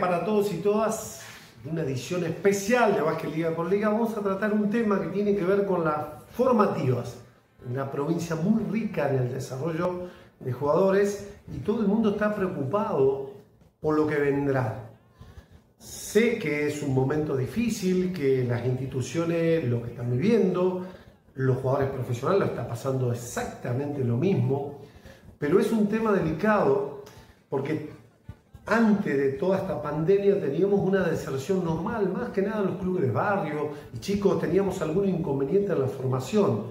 para todos y todas, una edición especial de Básquet Liga por Liga, vamos a tratar un tema que tiene que ver con las formativas. Una provincia muy rica en el desarrollo de jugadores y todo el mundo está preocupado por lo que vendrá. Sé que es un momento difícil, que las instituciones lo que están viviendo, los jugadores profesionales lo están pasando exactamente lo mismo, pero es un tema delicado porque antes de toda esta pandemia teníamos una deserción normal, más que nada en los clubes de barrio, y chicos teníamos algún inconveniente en la formación.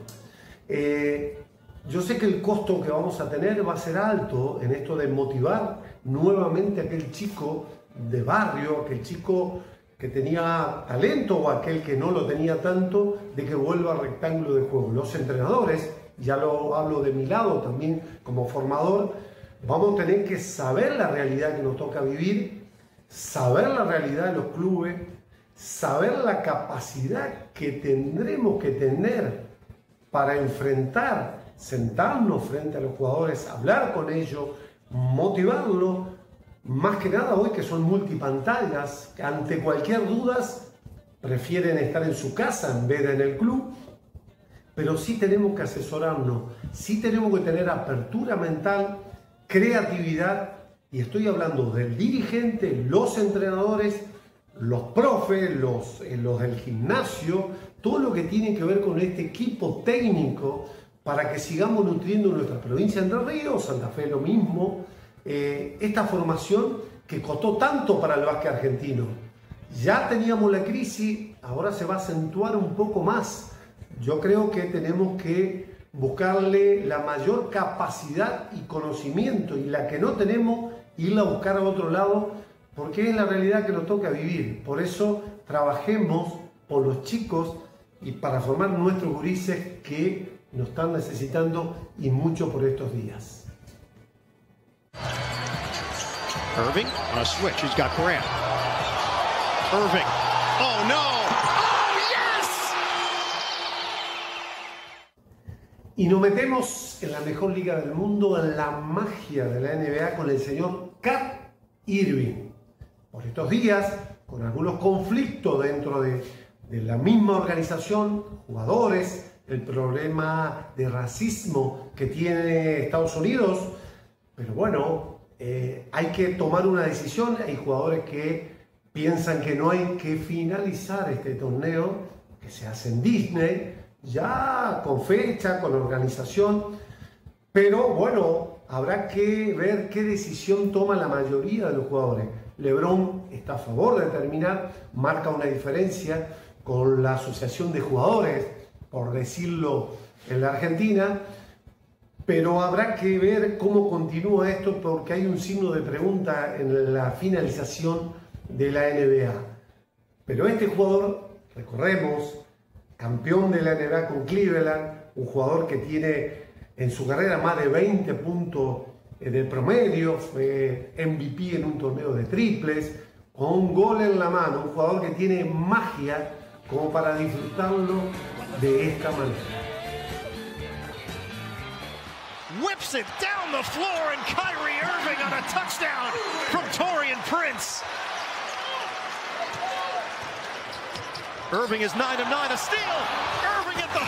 Eh, yo sé que el costo que vamos a tener va a ser alto en esto de motivar nuevamente a aquel chico de barrio, aquel chico que tenía talento o aquel que no lo tenía tanto, de que vuelva al rectángulo de juego. Los entrenadores, ya lo hablo de mi lado también como formador, Vamos a tener que saber la realidad que nos toca vivir, saber la realidad de los clubes, saber la capacidad que tendremos que tener para enfrentar, sentarnos frente a los jugadores, hablar con ellos, motivarlos, más que nada hoy que son multipantallas, ante cualquier duda prefieren estar en su casa en vez de en el club, pero sí tenemos que asesorarnos, sí tenemos que tener apertura mental, creatividad, y estoy hablando del dirigente, los entrenadores, los profes, los, eh, los del gimnasio, todo lo que tiene que ver con este equipo técnico para que sigamos nutriendo nuestra provincia de Entre Ríos, Santa Fe lo mismo, eh, esta formación que costó tanto para el básquet argentino. Ya teníamos la crisis, ahora se va a acentuar un poco más. Yo creo que tenemos que buscarle la mayor capacidad y conocimiento y la que no tenemos, irla a buscar a otro lado, porque es la realidad que nos toca vivir. Por eso trabajemos por los chicos y para formar nuestros gurises que nos están necesitando y mucho por estos días. Irving on a switch, he's got Grant. Irving, oh no! Y nos metemos en la mejor liga del mundo, en la magia de la NBA con el señor Cat Irving. Por estos días, con algunos conflictos dentro de, la misma organización, jugadores, el problema de racismo que tiene Estados Unidos, pero bueno, eh, hay que tomar una decisión. Hay jugadores que piensan que no hay que finalizar este torneo que se hace en Disney ya con fecha, con organización, pero bueno, habrá que ver qué decisión toma la mayoría de los jugadores. Lebron está a favor de terminar, marca una diferencia con la asociación de jugadores, por decirlo en la Argentina, pero habrá que ver cómo continúa esto porque hay un signo de pregunta en la finalización de la NBA. Pero este jugador, recorremos, campeón de la NBA con Cleveland, un jugador que tiene en su carrera más de 20 puntos eh, de promedio, fue MVP en un torneo de triples, con un gol en la mano, un jugador que tiene magia como para disfrutarlo de esta manera. Whips it down the floor and Kyrie Irving on a touchdown from Torian Prince. Irving is 9 of 9, a steal. Irving at the